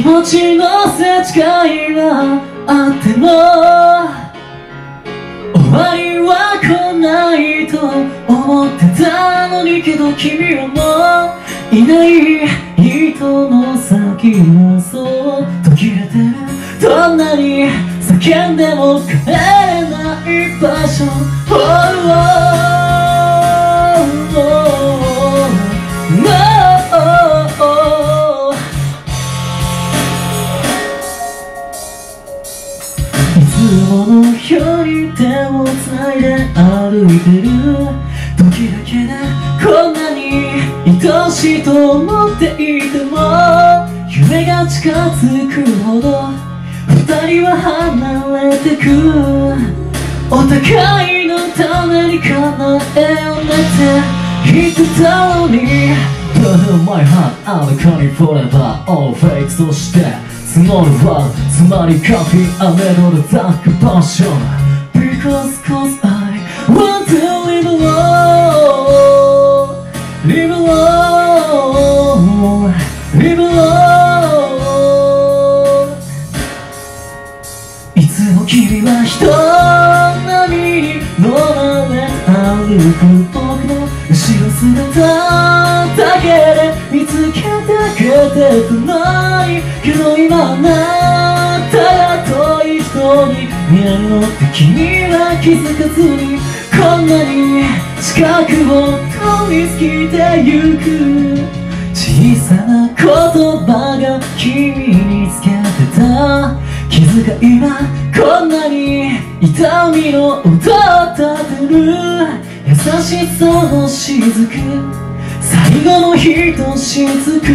気持ちの世界はあっても終わりは来ないと思ってたのにけど君はもういない人の先もそう途切れてる。どんなに叫んでも帰れない場所。Oh, oh, つものように手を繋いで歩いてる時だけでこんなに愛しいと思っていても夢が近づくほど二人は離れてくお互いのために叶えをねて言ってたのに But in my heart あの子に forever all fake そして募るファンつまりカフィー雨のダークパッション。Because cause I want to live alone. Live alone. Live alone. いつも君は人波に乗られ歩く僕の後ろ姿だけで見つけてくれて君は気づかずにこんなに近くを通り過ぎてゆく小さな言葉が君につけてた気づか今こんなに痛みの音を立てる優しさの雫最後のひとしずく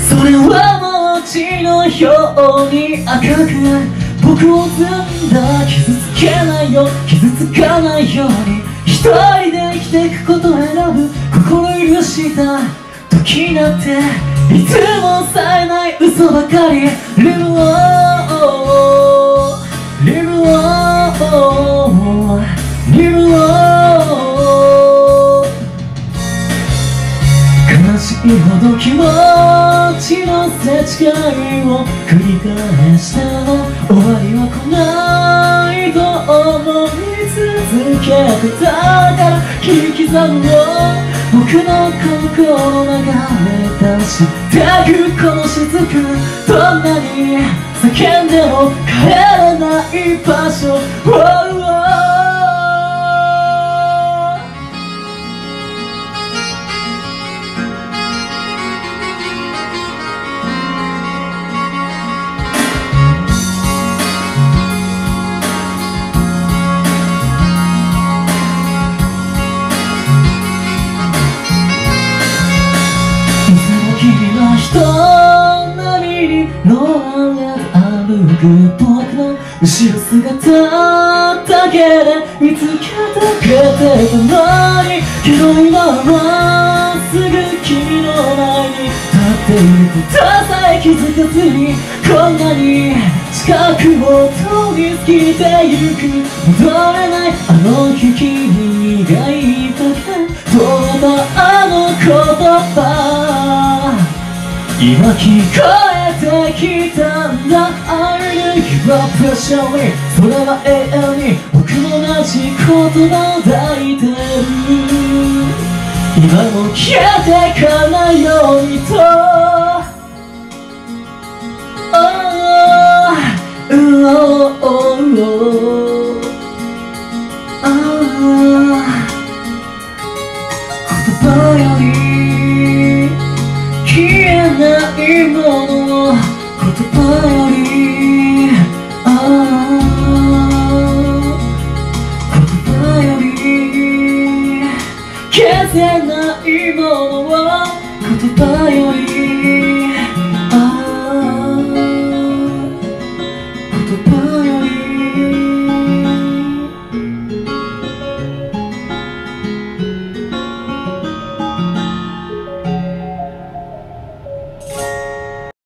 それはもちのように赤く僕を全んだ傷つけないよ。傷つかないように。一人で生きていくことを選ぶ。心許した時になって。いつも冴えない嘘ばかり。しいほど気持ちのせ違いを繰り返した終わりは来ないと思い続けてた。から切り刻むの僕の心流れ出してくこの雫。どんなに叫んでも帰れない場所。く僕の後ろ姿だけで見つけてくれてたのにけど今はまっすぐ君の前に立っていることさえ気づかずにこんなに近くを通り過ぎてゆく戻れないあの日君が言ったどうだあの言葉今聞こえてきたんだはプレッシャーにそれは永遠に。僕も同じ言葉を抱いてる。今も消えていかないようにと。goodbye,